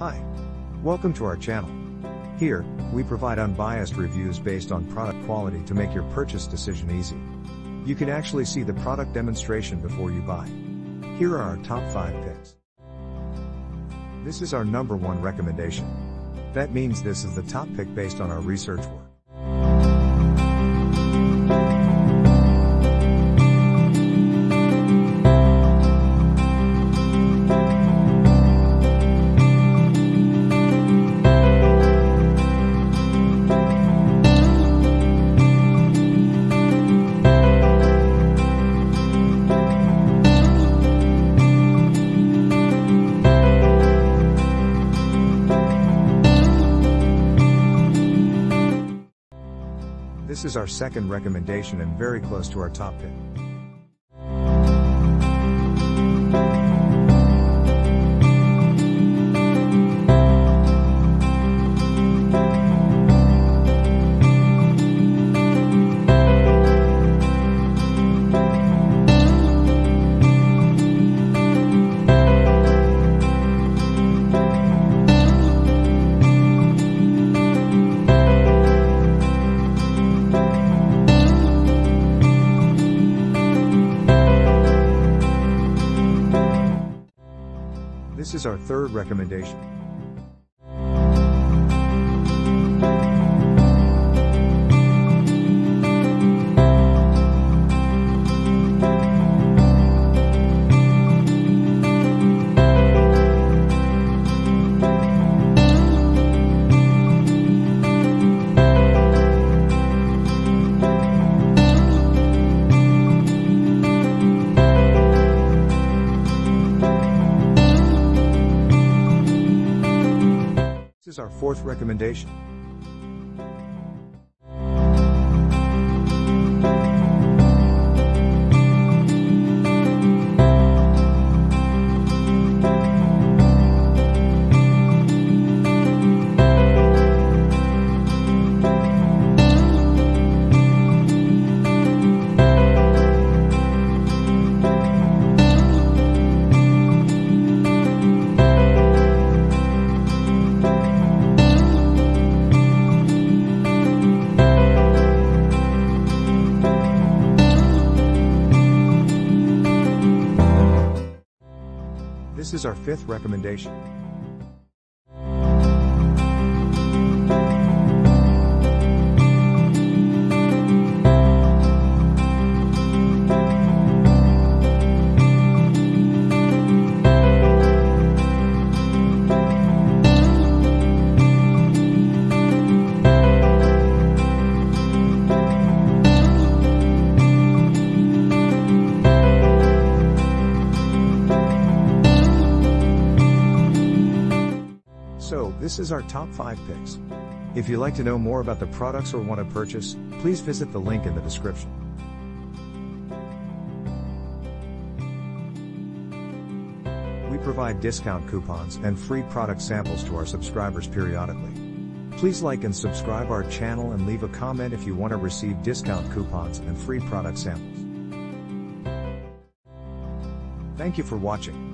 Hi. Welcome to our channel. Here, we provide unbiased reviews based on product quality to make your purchase decision easy. You can actually see the product demonstration before you buy. Here are our top 5 picks. This is our number 1 recommendation. That means this is the top pick based on our research work. This is our second recommendation and very close to our top pick. This is our third recommendation. This is our fourth recommendation. This is our fifth recommendation. So, this is our top 5 picks. If you'd like to know more about the products or want to purchase, please visit the link in the description. We provide discount coupons and free product samples to our subscribers periodically. Please like and subscribe our channel and leave a comment if you want to receive discount coupons and free product samples. Thank you for watching.